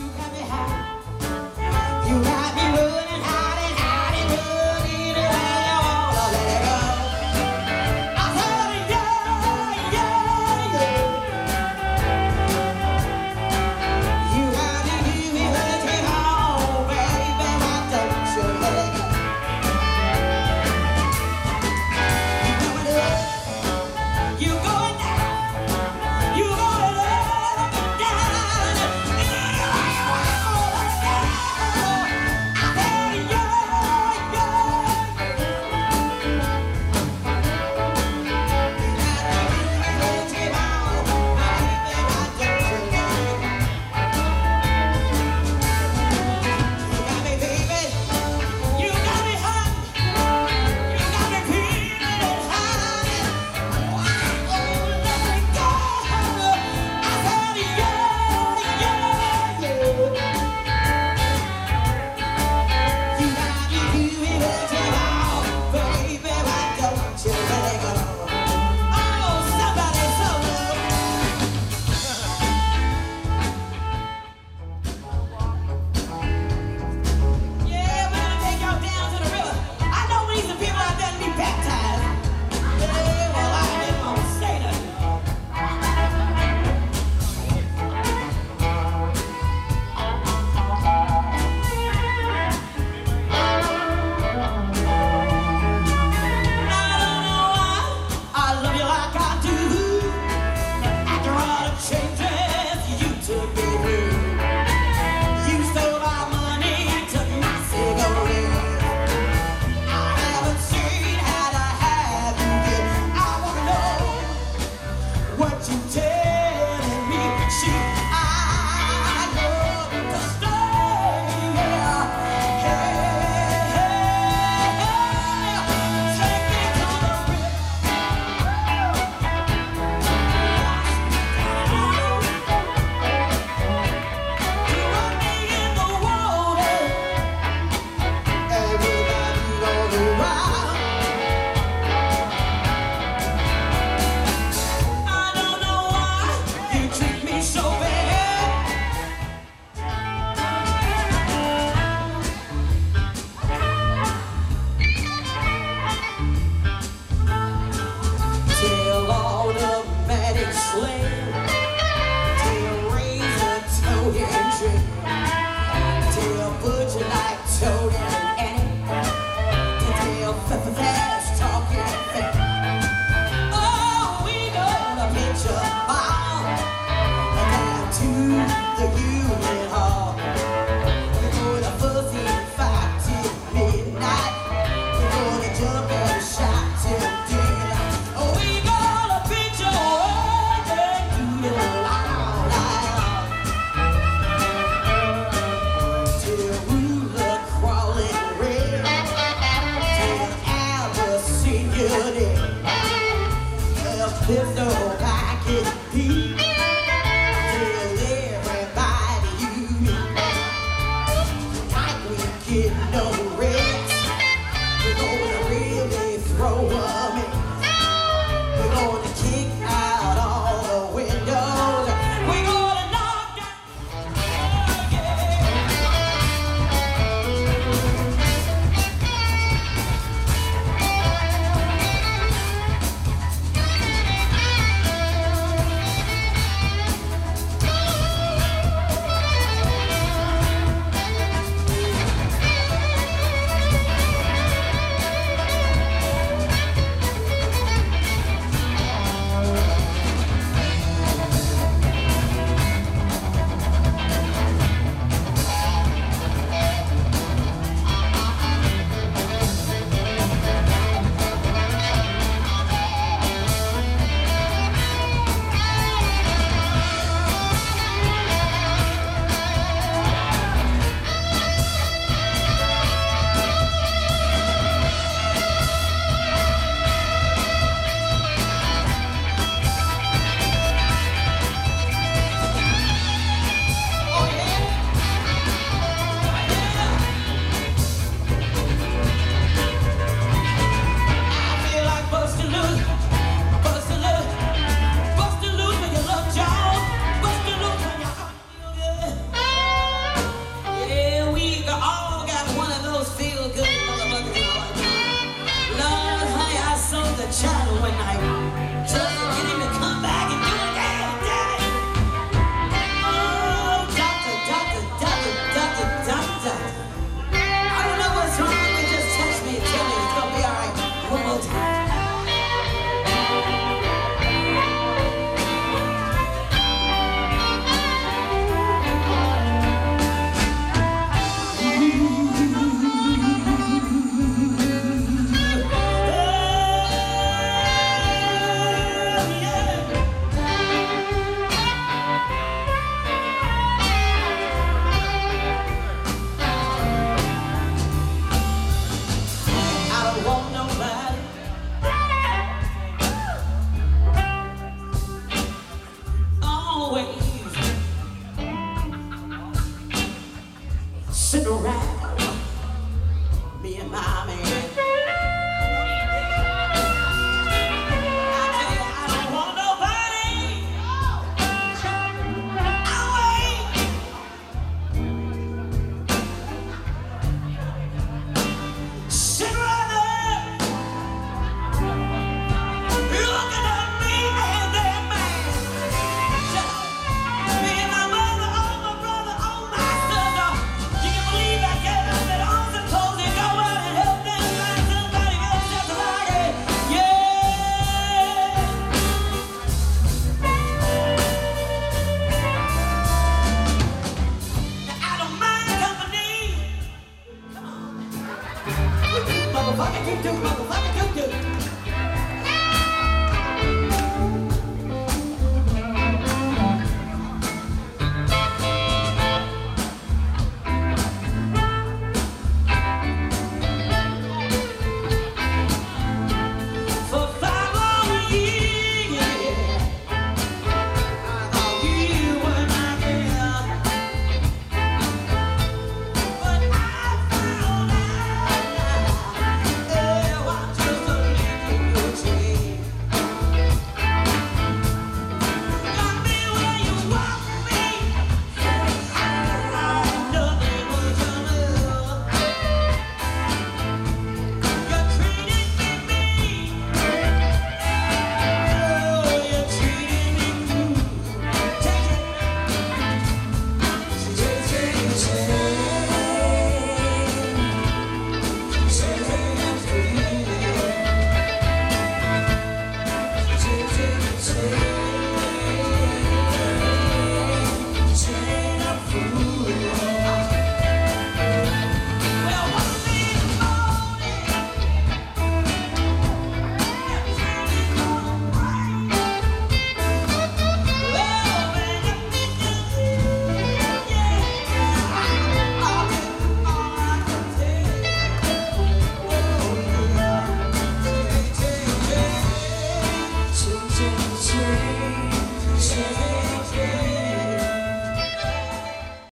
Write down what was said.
You got its.